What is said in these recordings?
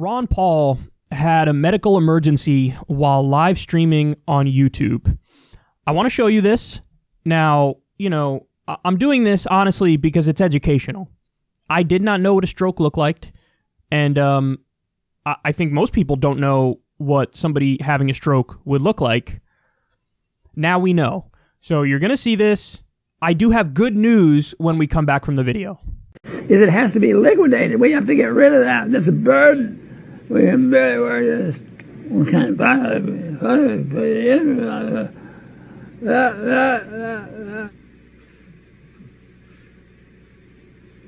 Ron Paul had a medical emergency while live streaming on YouTube. I want to show you this. Now, you know, I'm doing this honestly because it's educational. I did not know what a stroke looked like, and um, I, I think most people don't know what somebody having a stroke would look like. Now we know. So you're going to see this. I do have good news when we come back from the video. is it has to be liquidated. We have to get rid of that. That's a burden. We can very this. We can't buy it. Put it in. uh, that, that, that, that.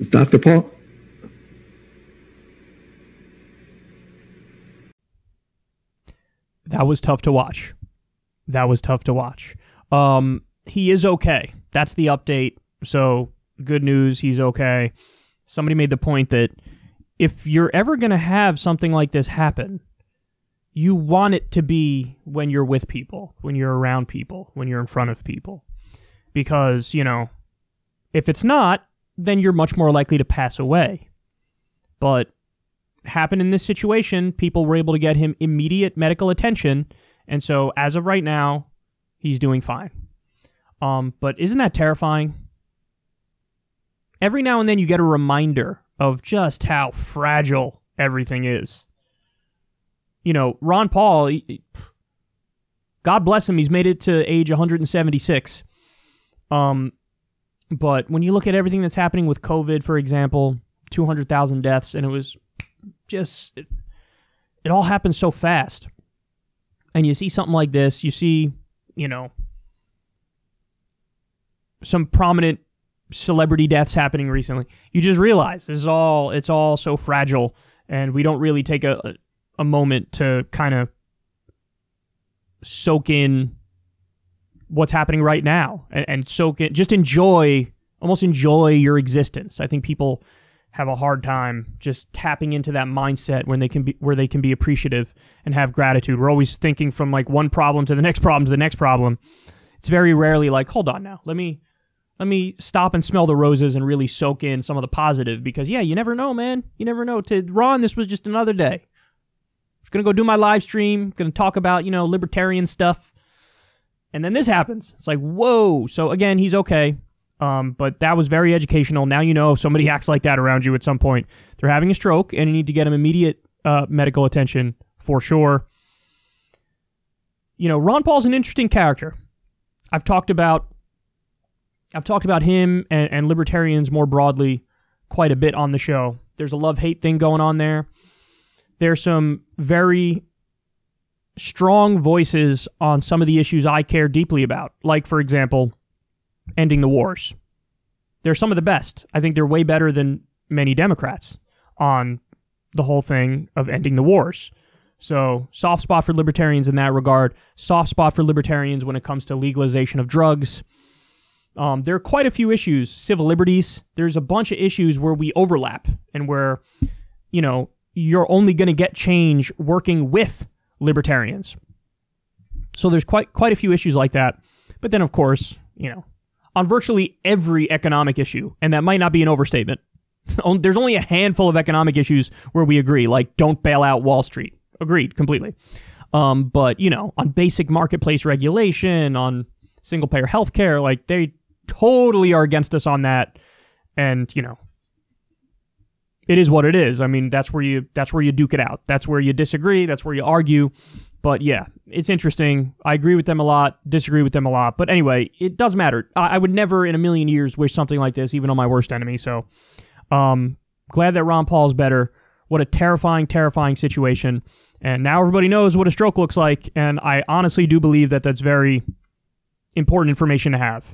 It's Dr. Paul. That was tough to watch. That was tough to watch. Um, he is okay. That's the update. So good news, he's okay. Somebody made the point that if you're ever going to have something like this happen, you want it to be when you're with people, when you're around people, when you're in front of people. Because, you know, if it's not, then you're much more likely to pass away. But happened in this situation, people were able to get him immediate medical attention, and so as of right now, he's doing fine. Um, but isn't that terrifying? Every now and then you get a reminder of just how fragile everything is. You know, Ron Paul, he- God bless him, he's made it to age 176. Um, but when you look at everything that's happening with COVID, for example, 200,000 deaths, and it was just it, it all happens so fast and you see something like this you see you know some prominent celebrity deaths happening recently you just realize this is all it's all so fragile and we don't really take a, a, moment to kind of soak in what's happening right now and, and soak in just enjoy almost enjoy your existence i think people have a hard time just tapping into that mindset when they can be where they can be appreciative and have gratitude. We're always thinking from like one problem to the next problem to the next problem. It's very rarely like, hold on now, let me let me stop and smell the roses and really soak in some of the positive because yeah, you never know, man. You never know. To Ron, this was just another day. I was gonna go do my live stream, gonna talk about, you know, libertarian stuff. And then this happens. It's like, whoa. So again, he's okay. Um, but that was very educational. Now you know if somebody acts like that around you at some point, they're having a stroke and you need to get them immediate uh, medical attention for sure. You know, Ron Paul's an interesting character. I've talked about I've talked about him and, and libertarians more broadly quite a bit on the show. There's a love hate thing going on there. There's some very strong voices on some of the issues I care deeply about, like for example, ending the wars. They're some of the best. I think they're way better than many Democrats on the whole thing of ending the wars. So, soft spot for libertarians in that regard. Soft spot for libertarians when it comes to legalization of drugs. Um, there are quite a few issues. Civil liberties. There's a bunch of issues where we overlap and where, you know, you're only going to get change working with libertarians. So there's quite quite a few issues like that. But then, of course, you know, on virtually every economic issue, and that might not be an overstatement. There's only a handful of economic issues where we agree, like don't bail out Wall Street. Agreed completely. Um, but you know, on basic marketplace regulation, on single payer healthcare, like they totally are against us on that. And you know, it is what it is. I mean, that's where you that's where you duke it out. That's where you disagree. That's where you argue. But yeah, it's interesting. I agree with them a lot, disagree with them a lot. But anyway, it does matter. I, I would never in a million years wish something like this, even on my worst enemy. So, um, glad that Ron Paul's better. What a terrifying, terrifying situation. And now everybody knows what a stroke looks like. And I honestly do believe that that's very important information to have.